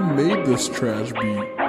Who made this trash beat?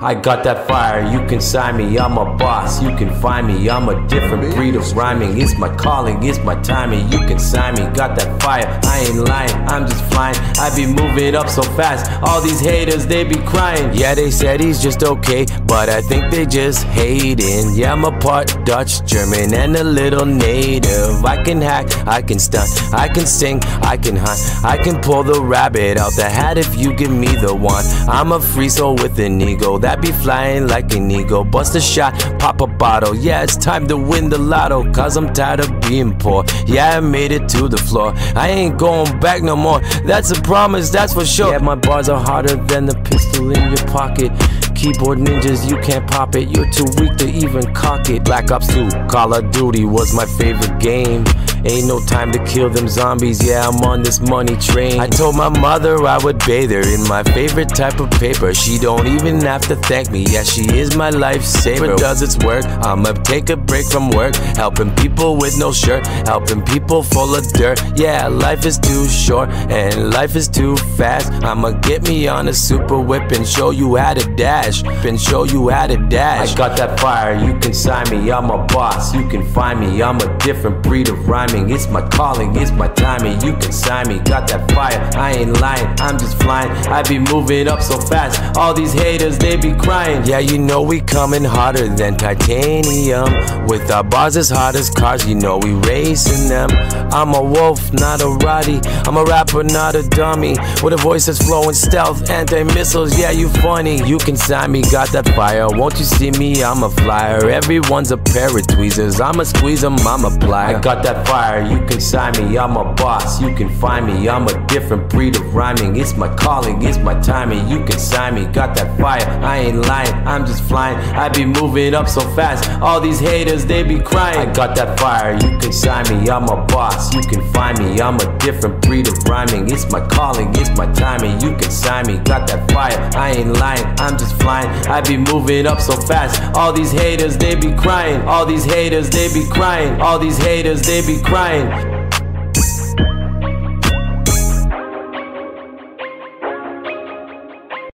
I got that fire, you can sign me, I'm a boss, you can find me, I'm a different breed of rhyming. It's my calling, it's my timing, you can sign me. Got that fire, I ain't lying, I'm just flying. I be moving up so fast, all these haters, they be crying. Yeah, they said he's just okay, but I think they just hating. Yeah, I'm a part Dutch, German, and a little native. I can hack, I can stunt, I can sing, I can hunt, I can pull the rabbit out the hat if you give me the one. I'm a free soul with an ego that be flying like an eagle. Bust a shot, pop a bottle. Yeah, it's time to win the lotto. Cause I'm tired of being poor. Yeah, I made it to the floor. I ain't going back no more. That's a promise, that's for sure. Yeah, my bars are harder than the pistol in your pocket. Keyboard ninjas, you can't pop it. You're too weak to even cock it. Black Ops 2, Call of Duty was my favorite game. Ain't no time to kill them zombies, yeah, I'm on this money train. I told my mother I would bathe her in my favorite type of paper. She don't even have to thank me, yeah, she is my lifesaver. Does its work, I'ma take a break from work. Helping people with no shirt, helping people full of dirt. Yeah, life is too short and life is too fast. I'ma get me on a super whip and show you how to dash. And show you how to dash. I got that fire, you can sign me, I'm a boss, you can find me. I'm a different breed of rhyme It's my calling, it's my timing. You can sign me. Got that fire, I ain't lying. I'm just flying. I be moving up so fast. All these haters, they be crying. Yeah, you know we coming harder than titanium. With our bars as hard as cars, you know we racing them. I'm a wolf, not a Roddy. I'm a rapper, not a dummy. With a voice that's flowing stealth, anti missiles. Yeah, you funny. You can sign me. Got that fire. Won't you see me? I'm a flyer. Everyone's a pair of tweezers. I'ma squeeze them, I'm a plier. I got that fire fire, you can sign me, I'm a boss, you can find me, I'm a different breed of rhyming, it's my calling, it's my timing, you can sign me, got that fire, I ain't lying, I'm just flying, I be moving up so fast, all these haters, they be crying, I got that fire, you can sign me, I'm a boss, you can find me, I'm a different breed of rhyming, it's my calling, it's my timing, you can sign me, got that fire, I ain't lying, I'm just flying, I be moving up so fast, all these haters, they be crying, all these haters, they be crying, all these haters, they be crying.